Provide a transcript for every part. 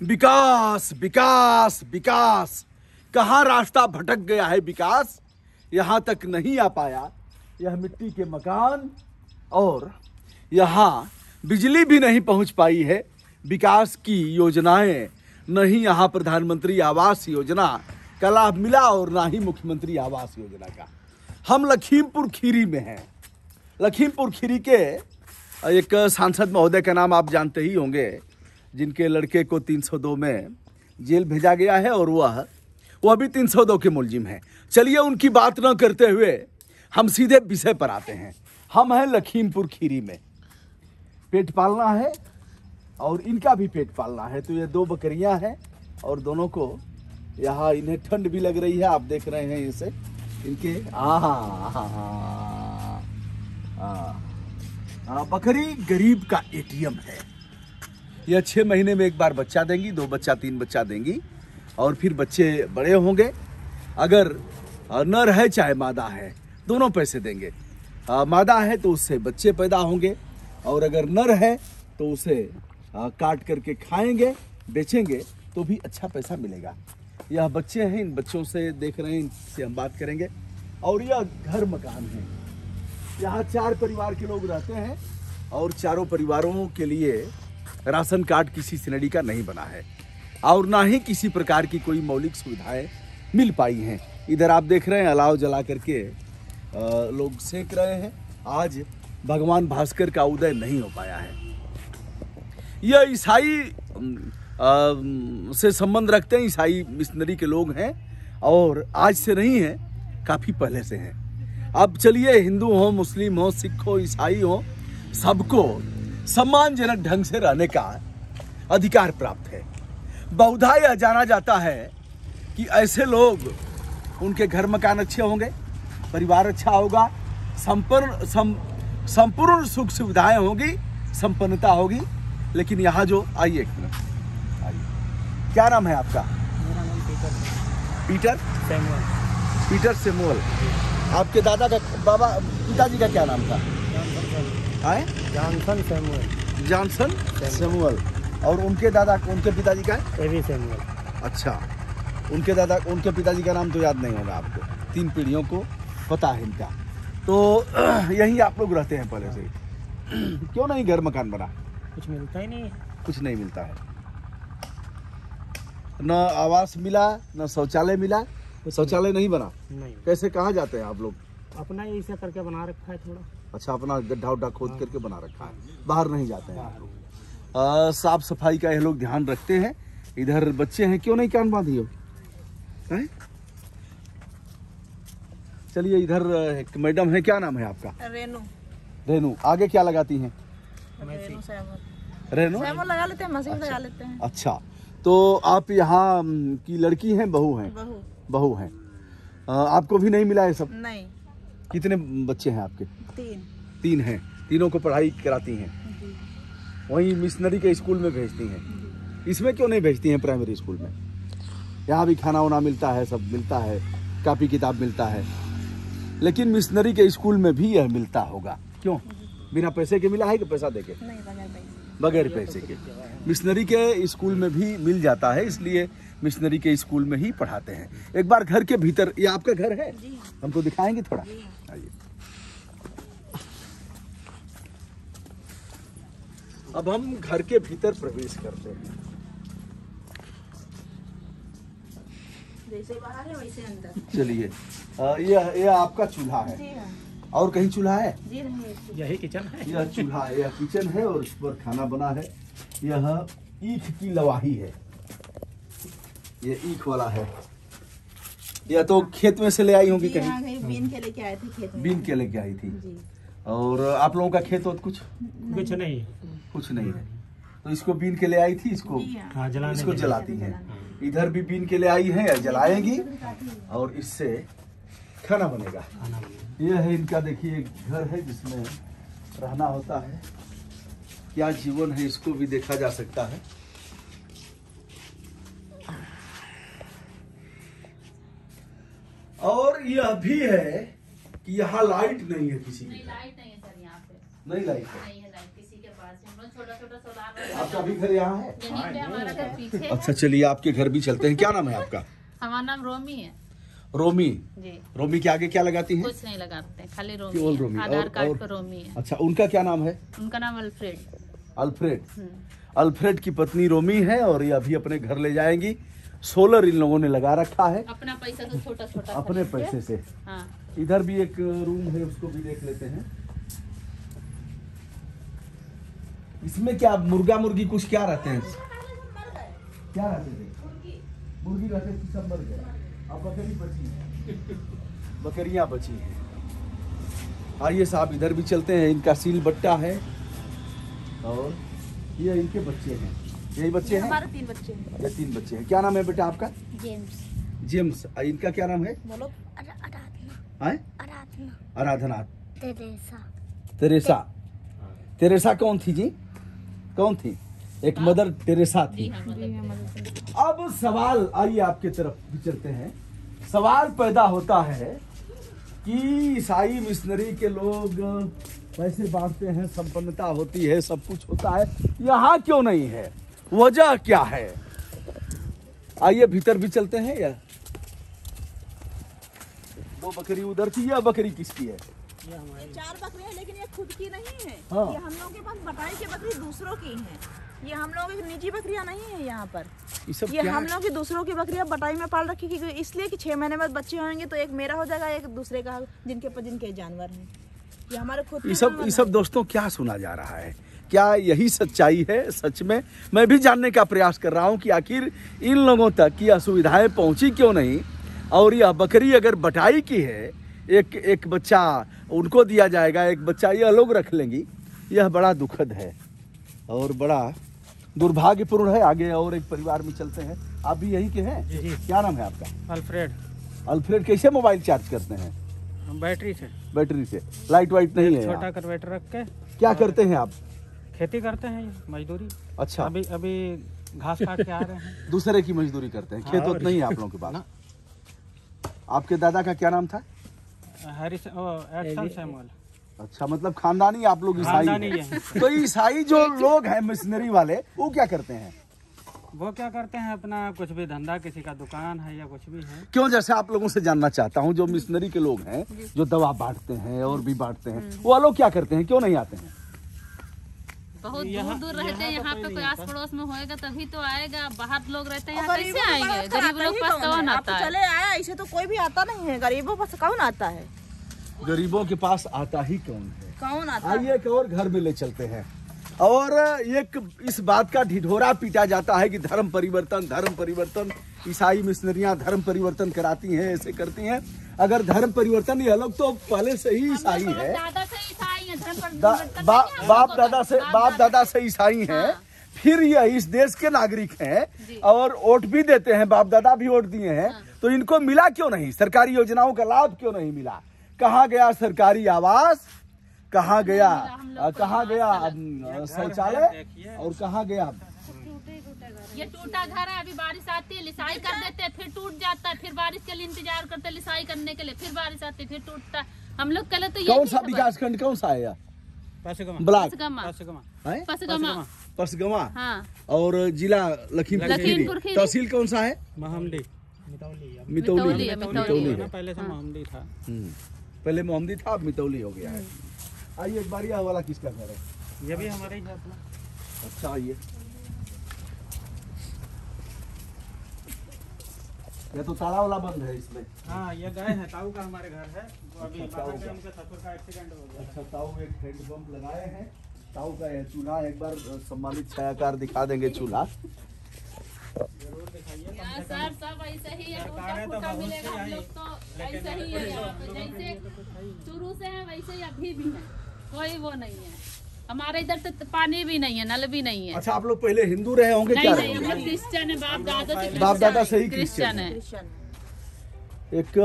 विकास विकास विकास। कहाँ रास्ता भटक गया है विकास? यहाँ तक नहीं आ पाया। यह मिट्टी के मकान और यहाँ बिजली भी नहीं पहुँच पाई है। विकास की योजनाएँ नहीं यहाँ प्रधानमंत्री आवास योजना। का लाभ मिला और ना ही मुख्यमंत्री आवास योजना का। हम लखीमपुर खीरी में हैं। लखीमपुर खीरी के एक सांसद महोदय का नाम आप जानते ही होंगे। जिनके लड़के को 302 में जेल भेजा गया है और वह वह भी 302 के मुलजिम हैं। चलिए उनकी बात न करते हुए हम सीधे विषय पर आते हैं। हम हैं लखीमपुर खीरी में। पेट पालना है और इनका भी पेट पालना है। तो ये दो बकरियाँ हैं और दोनों को यहाँ इन्हें ठंड भी लग रही है, आप देख रहे हैं इसे। इनके आहा हाँ बकरी गरीब का एटीएम है। यह छः महीने में एक बार बच्चा देंगी दो बच्चा तीन बच्चा देंगी और फिर बच्चे बड़े होंगे। अगर नर है चाहे मादा है दोनों पैसे देंगे। अ, मादा है तो उससे बच्चे पैदा होंगे और अगर नर है तो उसे अ, काट करके खाएँगे बेचेंगे तो भी अच्छा पैसा मिलेगा। यह बच्चे हैं इन बच्चों से देख रहे हैं इनसे हम बात करेंगे। और यह घर मकान है। यहाँ चार परिवार के लोग रहते हैं और चारों परिवारों के लिए राशन कार्ड किसी श्रेणी का नहीं बना है। और ना ही किसी प्रकार की कोई मौलिक सुविधाएँ मिल पाई हैं। इधर आप देख रहे हैं, अलाव जला करके लोग सेक रहे हैं। आज भगवान भास्कर का उदय नहीं हो पाया है। यह ईसाई से संबंध रखते हैं, ईसाई मिशनरी के लोग हैं, और आज से नहीं है, काफ़ी पहले से हैं। अब चलिए, हिंदू हो, मुस्लिम हो, सिख हो, ईसाई हो, सबको सम्मानजनक ढंग से रहने का अधिकार प्राप्त है। बहुधा यह जाना जाता है कि ऐसे लोग उनके घर मकान अच्छे होंगे परिवार अच्छा होगा संपूर्ण सम, संपूर्ण सुख सुविधाएँ होगी संपन्नता होगी। लेकिन यहाँ जो आइए एक मिनट आइए। क्या नाम है आपका? मेरा नाम Peter Peter? Samuel. Peter Samuel. आपके दादा का बाबा पिताजी का क्या नाम था? आए? Johnson Samuel. Johnson Samuel. और उनके दादा उनके पिताजी का है? AV Samuel. अच्छा। उनके दादा उनके पिताजी का नाम तो याद नहीं होगा आपको। तीन पीढ़ियों को पता है इनका। तो यही आप लोग रहते हैं पहले से। क्यों नहीं घर मकान बना? कुछ मिलता ही नहीं कुछ नहीं मिलता है। न आवास मिला न शौचालय मिला। शौचालय नहीं बना? नहीं। कैसे कहाँ जाते हैं आप लोग? अपना ही ऐसा करके बना रखा है थोड़ा। अच्छा अपना गड्ढा उड्ढा खोद करके बना रखा है। बाहर नहीं जाते हैं। साफ़ सफ़ाई का ये लोग ध्यान रखते हैं। इधर बच्चे हैं क्यों नहीं कान बांधी हो? चलिए इधर एक मैडम है क्या नाम है आपका? रेनू। रेनू आगे क्या लगाती हैं? रेनू लगा लेते हैं मशीन लगा लेते हैं। अच्छा तो आप यहाँ की लड़की हैं बहू हैं? बहू। बहू हैं। आपको भी नहीं मिला है सब? नहीं। कितने बच्चे हैं आपके? तीन। तीन हैं। तीनों को पढ़ाई कराती हैं। वहीं मिशनरी के स्कूल में भेजती हैं। इसमें क्यों नहीं भेजती हैं प्राइमरी स्कूल में? यहाँ भी खाना वाना मिलता है सब मिलता है कापी किताब मिलता है। लेकिन मिशनरी के स्कूल में भी यह मिलता होगा। क्यों? बिना पैसे के मिला है कि पैसा दे के नहीं बगैर पैसे। बगैर पैसे के। मिशनरी के स्कूल में भी मिल जाता है इसलिए मिशनरी के स्कूल में ही पढ़ाते हैं। एक बार घर के भीतर ये आपका घर है? हमको दिखाएँगे थोड़ा? आइए। अब हम घर के भीतर प्रवेश करते हैं। जैसे बाहर है वैसे अंदर। चलिए। यह यह आपका चूल्हा है। जी हाँ। और कहीं चूल्हा है? यही किचन है। यह चूल्हा है यह किचन है और इस पर खाना बना है। यह ईख की लवाही है। यह ईख वाला है। यह तो खेत में से ले आई होंगी कहीं। हाँ बीन के लेके आए थे खेत में। बीन के लेके आई थी। और आप लोगों का खेत और कुछ? कुछ नहीं। कुछ नहीं है। तो इसको बीन के ले आई थी इसको हाँ। हाँ जलाने इसको जलाती है। इधर भी बीन के ले आई है जलाएँगी। और इससे खाना बनेगा। खाना यह है इनका देखिए घर है जिसमें रहना होता है। क्या जीवन है इसको भी देखा जा सकता है। और यह भी है कि यहाँ लाइट नहीं है किसी नहीं की लाइट नहीं है सर यहाँ पे। नहीं लाइट है। नहीं है लाइट किसी के पास छोटा छोटा सोलार आपका भी घर यहाँ है? है। अच्छा चलिए आपके घर भी चलते हैं। क्या नाम है आपका? हमारा नाम रोमी है। रोमी। जी। रोमी के आगे क्या लगाती हैं? कुछ नहीं लगाते खाली रोमी केवल है। रोमी। आधार कार्ड और- पर रोमी है। अच्छा उनका क्या नाम है? उनका नाम अल्फ्रेड। अल्फ्रेड। हम्म। अल्फ्रेड की पत्नी रोमी है और ये अभी अपने घर ले जाएँगी। सोलर इन लोगों ने लगा रखा है। अपना पैसा तो छोटा छोटा अपने पैसे से। हाँ। इधर भी एक रूम है उसको भी देख लेते हैं। इसमें क्या मुर्गा मुर्गी कुछ क्या रहते हैं? क्या रहते थे? मुर्गी। रहते थे सब मर गए। अब बकरी बची है। बकरियाँ बची हैं। आइए साहब इधर भी चलते हैं। इनका सील बट्टा है और ये इनके बच्चे हैं। यही बच्चे हैं? हमारे तीन बच्चे हैं। ये तीन बच्चे हैं। क्या नाम है बेटा आपका? जेम्स। जेम्स। इनका क्या नाम है? बोलो। Aradhana. Aradhana. Aradhana. Teresa. Teresa. Teresa कौन थी जी? कौन थी? एक मदर तेरेसा थी। हाँ अब सवाल आइए आपके तरफ़ भी चलते हैं। सवाल पैदा होता है कि ईसाई मिशनरी के लोग पैसे बांटते हैं संपन्नता होती है सब कुछ होता है। यहाँ क्यों नहीं है? वजह क्या है? आइए भीतर भी चलते हैं या? वो बकरी उधर की या बकरी किसकी है? चार बकरियाँ लेकिन ये खुद की नहीं है। हाँ। ये हम लोगों के पास बटाई की बकरी दूसरों की है। ये हम लोगों की निजी बकरियाँ नहीं है यहाँ पर। ये सब ये हम लोग की दूसरों की बकरियाँ बटाई में पाल रखी क्योंकि इसलिए कि छह महीने बाद बच्चे होंगे तो एक मेरा हो जाएगा एक दूसरे का जिनके पर जिनके जानवर हैं। ये हमारे खुद ये सब ये सब दोस्तों क्या सुना जा रहा है? क्या यही सच्चाई है सच में? मैं भी जानने का प्रयास कर रहा हूँ कि आखिर इन लोगों तक ये असुविधाएँ पहुँची क्यों नहीं? और यह बकरी अगर बटाई की है एक एक बच्चा उनको दिया जाएगा एक बच्चा ये लोग रख लेंगी यह बड़ा दुखद है। और बड़ा दुर्भाग्यपूर्ण है आगे और एक परिवार में चलते हैं। आप भी यही के हैं। क्या नाम है आपका? अल्फ्रेड। अल्फ्रेड कैसे मोबाइल चार्ज करते हैं? बैटरी से। बैटरी से। लाइट वाइट नहीं है छोटा कन्वर्टर रख के। क्या करते हैं आप? खेती करते हैं मजदूरी। अच्छा। अभी अभी घास काट के आ रहे हैं। दूसरे की मजदूरी करते हैं। खेत हाँ, नहीं है आप लोगों के पास? आपके दादा का क्या नाम था? हैरिस सैमुअल अच्छा मतलब खानदानी आप लोग ईसाई। तो ईसाई जो लोग हैं मिशनरी वाले वो क्या करते हैं? वो क्या करते हैं अपना कुछ भी धंधा किसी का दुकान है या कुछ भी है। क्यों? जैसे आप लोगों से जानना चाहता हूँ जो मिशनरी के लोग हैं जो दवा बांटते हैं और भी बांटते हैं वो लोग क्या करते हैं? क्यों नहीं आते हैं? बहुत दूर यहाँ- दूर रहते हैं यहाँ यहाँ तो पे कोई आस पड़ोस में होएगा तभी तो आएगा बाहर लोग रहते हैं कैसे आएँगे? तो गरीब लोग पास कौन है? आप आता तो है? चले आया ऐसे तो कोई भी आता नहीं है गरीबों पास कौन आता है? गरीबों के पास आता ही कौन है? कौन आता? है आइए एक और घर में ले चलते हैं। और एक इस बात का ढिढोरा पीटा जाता है कि धर्म परिवर्तन धर्म परिवर्तन ईसाई मिशनरियाँ धर्म परिवर्तन कराती हैं ऐसे करती हैं। अगर धर्म परिवर्तन ये लोग तो पहले से ही ईसाई है। हैं दा, बा, बाप दादा से बाप बाप दादा से ईसाई हैं। हाँ। फिर ये इस देश के नागरिक हैं और वोट भी देते हैं बाप दादा भी वोट दिए हैं। हाँ। तो इनको मिला क्यों नहीं? सरकारी योजनाओं का लाभ क्यों नहीं मिला? कहाँ गया सरकारी आवास? कहा गया कहाँ गया शौचालय? और कहा गया? ये टूटा घर है अभी बारिश आती है लिसाई कर देते हैं फिर टूट जाता है फिर बारिश के लिए इंतज़ार करते हैं लिसाई करने के लिए फिर बारिश आती है फिर टूटता है। हम लोग कल तो ये कौन सा विकास खंड कौन सा है ब्लॉक। पसगमा। पसगमा। है? हाँ। और जिला लखीमपुर। तहसील कौन सा है? महमडी। मितौली। मितौली है, है है पहले से महमडी था। हम्म। पहले मोहम्मदी था अब मितौली हो गया है। आइए एक बार यह वाला किसका घर है? ये भी हमारे ही है अपना अच्छा आइए। ये तो ताला वाला बंद है इसमें। हाँ ये गए हैं ताऊ का हमारे घर है। वो अभी अच्छा, ताऊ का। उनके ससुर का एक्सीडेंट हो गया। अच्छा ताऊ एक हैंडपंप लगाए हैं। ताऊ का यह चूल्हा एक बार सम्मानित छायाकार दिखा देंगे चूल्हा। ज़रूर दिखाइए सर सब ऐसे ही है तो मिलेगा हम लोग तो। ऐसे ही है यहाँ पे जैसे शुरू से है वैसे ही अभी भी है। कोई वो नहीं है। हमारे इधर तो पानी भी नहीं है नल भी नहीं है। अच्छा आप लोग पहले हिंदू रहे होंगे नहीं क्या? नहीं हम लोग क्रिश्चियन है बाप दादा से बाप दादा से ही क्रिश्चियन क्रिश्चियन है। एक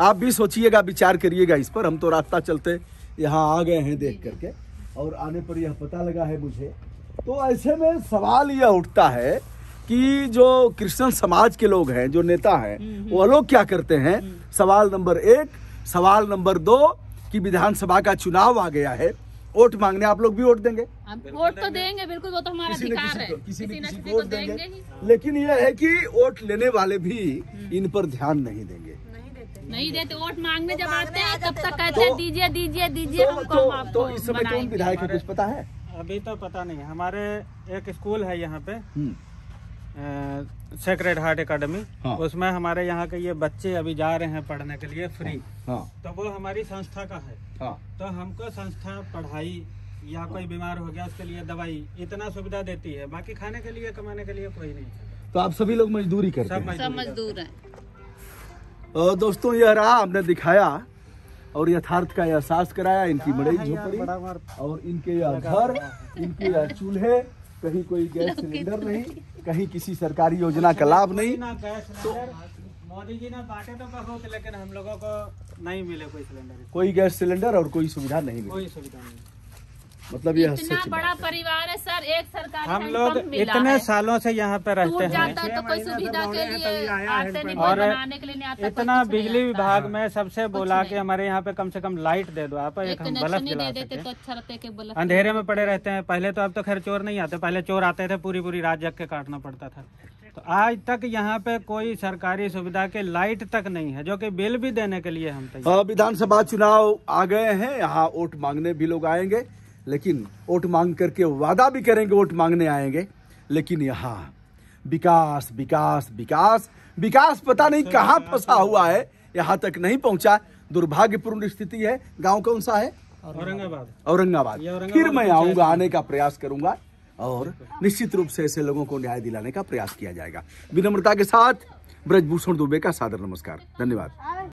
आप भी सोचिएगा विचार करिएगा इस पर हम तो रास्ता चलते यहाँ आ गए हैं देख करके और आने पर यह पता लगा है मुझे। तो ऐसे में सवाल यह उठता है कि जो क्रिश्चियन समाज के लोग हैं जो नेता हैं वो लोग क्या करते हैं? सवाल नंबर एक सवाल नंबर दो कि विधानसभा का चुनाव आ गया है। वोट मांगने आप लोग भी वोट देंगे? वोट तो देंगे बिल्कुल वो तो हमारा किसी अधिकार किसी है। किसी न किसी किसी किसी को वोट देंगे। देंगे ही। लेकिन यह है कि वोट लेने वाले भी इन पर ध्यान नहीं देंगे। नहीं देते। वोट मांगने जब आते हैं तब तक कहते हैं तो- दीजिए दीजिए दीजिए तो, हमको तो, तो इस समय कौन विधायक है कुछ पता है? अभी तो पता नहीं हमारे एक स्कूल है यहाँ पे। हम्म, सेक्रेड हार्ट एकेडमी हाँ। उसमें हमारे यहाँ के ये बच्चे अभी जा रहे हैं पढ़ने के लिए फ्री हाँ। तो वो हमारी संस्था का है। हाँ। तो हमको संस्था पढ़ाई या कोई बीमार हो गया उसके लिए दवाई इतना सुविधा देती है। बाकी खाने के लिए कमाने के लिए कोई नहीं। तो आप सभी लोग मजदूरी करते सब हैं? सब मजदूर हैं। दोस्तों यह रहा हमने दिखाया और यथार्थ का एहसास कराया। इनकी बड़ी हाँ, झोपड़ी और इनके यह घर इनके यह चूल्हे कहीं कोई गैस सिलेंडर नहीं कहीं किसी सरकारी योजना का लाभ नहीं। मोदी जी ने बांटे तो बहुत लेकिन हम लोगों को नहीं मिले कोई सिलेंडर। कोई गैस सिलेंडर और कोई सुविधा नहीं मिली। कोई सुविधा नहीं। मतलब यह इतना बड़ा परिवार है सर एक सरकारी हम लोग इतने सालों से यहाँ पे रहते हैं। है तो कोई सुविधा के लिए आते नहीं और बनाने के लिए नहीं आता इतना बिजली विभाग में सबसे बोला। कि हमारे यहाँ पे कम से कम लाइट दे दो आप एक हम बल्ब जला दे देते सके। तो अच्छा रहता बल्ब अंधेरे में पड़े रहते हैं पहले तो अब तो खैर चोर नहीं आते पहले चोर आते थे पूरी पूरी रात जग के काटना पड़ता था। तो आज तक यहाँ पे कोई सरकारी सुविधा के लाइट तक नहीं है जो कि बिल भी देने के लिए हम तैयार हाँ, विधानसभा चुनाव आ गए हैं यहाँ वोट मांगने भी लोग आएँगे। लेकिन वोट मांग करके वादा भी करेंगे वोट मांगने आएँगे। लेकिन यहाँ विकास विकास विकास विकास पता नहीं कहाँ फंसा हुआ है यहाँ तक नहीं पहुँचा। दुर्भाग्यपूर्ण स्थिति है। गाँव कौन सा है? औरंगाबाद। औरंगाबाद। फिर मैं आऊँगा आने का प्रयास करूँगा और निश्चित रूप से ऐसे लोगों को न्याय दिलाने का प्रयास किया जाएगा। विनम्रता के साथ ब्रजभूषण दुबे का सादर नमस्कार। धन्यवाद।